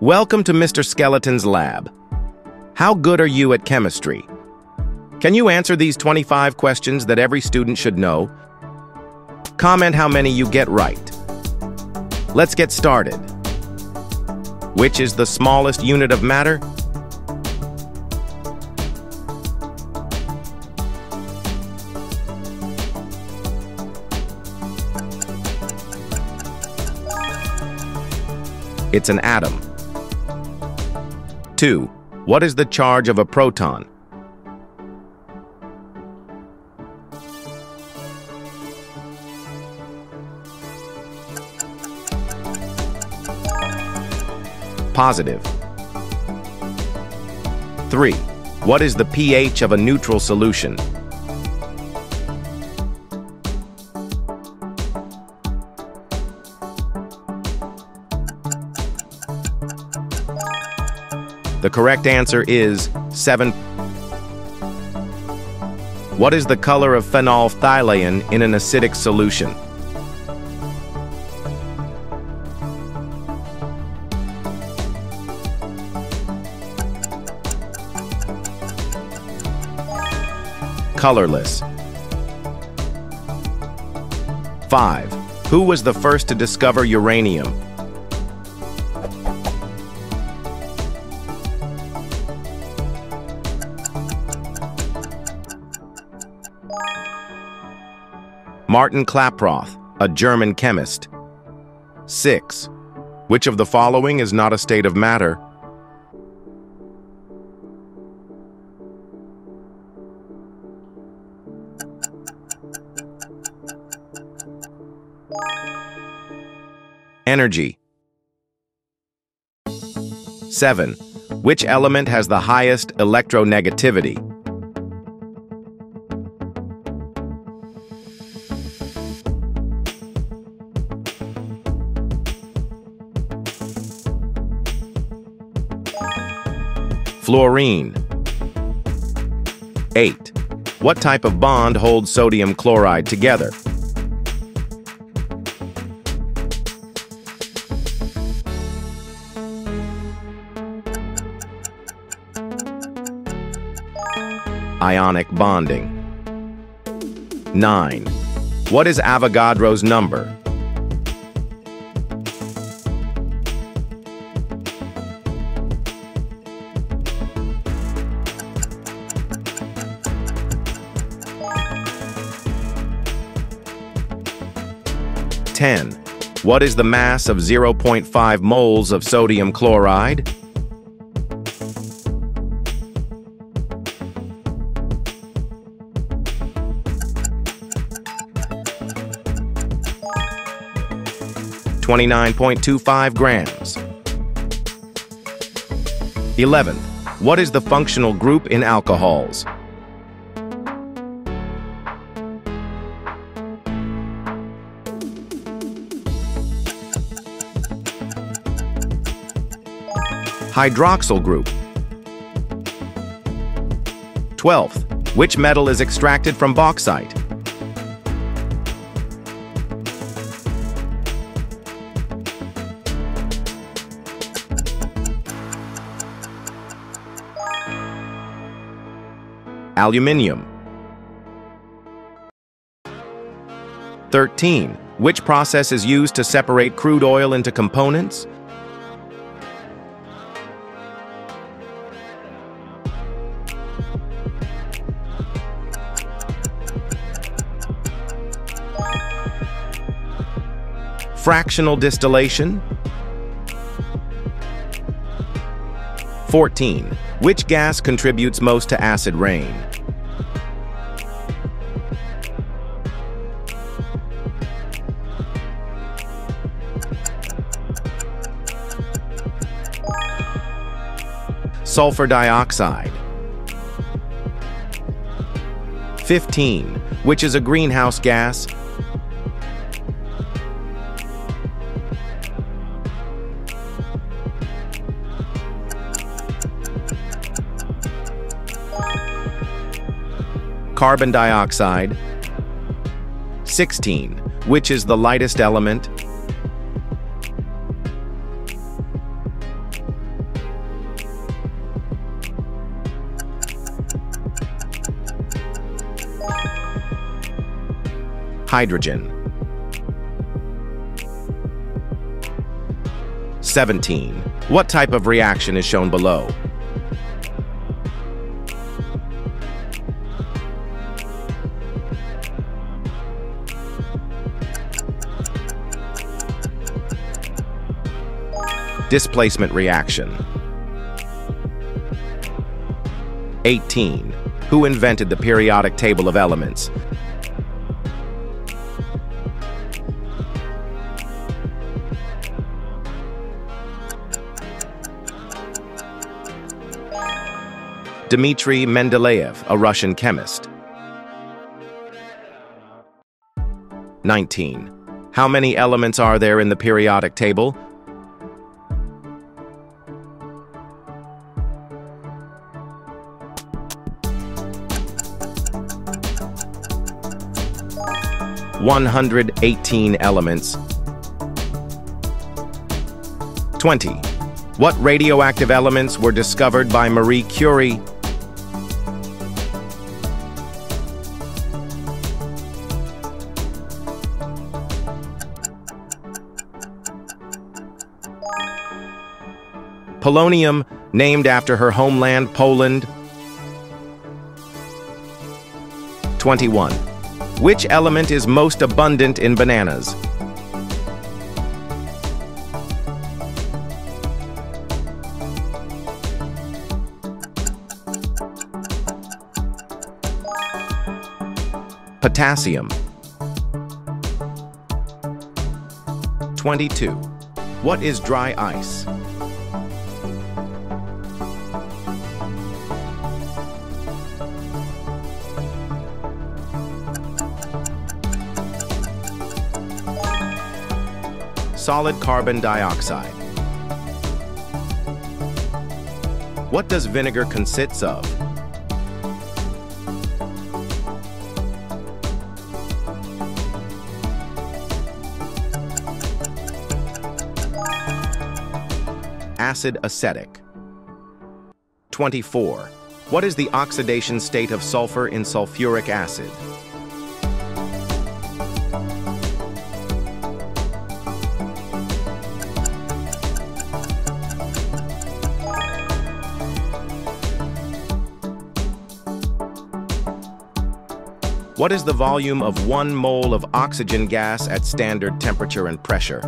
Welcome to Mr. Skeleton's lab. How good are you at chemistry? Can you answer these 25 questions that every student should know? Comment how many you get right. Let's get started. Which is the smallest unit of matter? It's an atom. 2. What is the charge of a proton? Positive. 3. What is the pH of a neutral solution? The correct answer is 7. What is the color of phenolphthalein in an acidic solution? Colorless. 5. Who was the first to discover uranium? Martin Klaproth, a German chemist. 6. Which of the following is not a state of matter? Energy. 7. Which element has the highest electronegativity? Fluorine. 8. What type of bond holds sodium chloride together? Ionic bonding. 9. What is Avogadro's number? Ten. What is the mass of 0.5 moles of sodium chloride? Twenty-nine point two five grams. Eleventh. What is the functional group in alcohols? Hydroxyl group. 12th, which metal is extracted from bauxite? Aluminium. 13. Which process is used to separate crude oil into components? Fractional distillation. 14. Which gas contributes most to acid rain? Sulfur dioxide. 15. Which is a greenhouse gas? carbon dioxide. 16. Which is the lightest element? Hydrogen. 17. What type of reaction is shown below? Displacement reaction. 18. Who invented the periodic table of elements? Dmitry Mendeleev, a Russian chemist. 19. How many elements are there in the periodic table? One hundred eighteen elements. Twenty. What radioactive elements were discovered by Marie Curie? Polonium, named after her homeland, Poland. 21. Which element is most abundant in bananas? Potassium. 22. What is dry ice? Solid carbon dioxide. What does vinegar consists of? Acid acetic. 24. What is the oxidation state of sulfur in sulfuric acid? What is the volume of one mole of oxygen gas at standard temperature and pressure?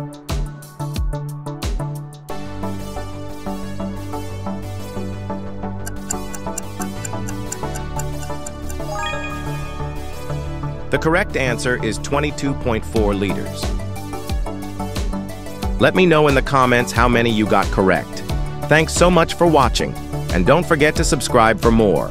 The correct answer is 22.4 liters. Let me know in the comments how many you got correct. Thanks so much for watching, and don't forget to subscribe for more.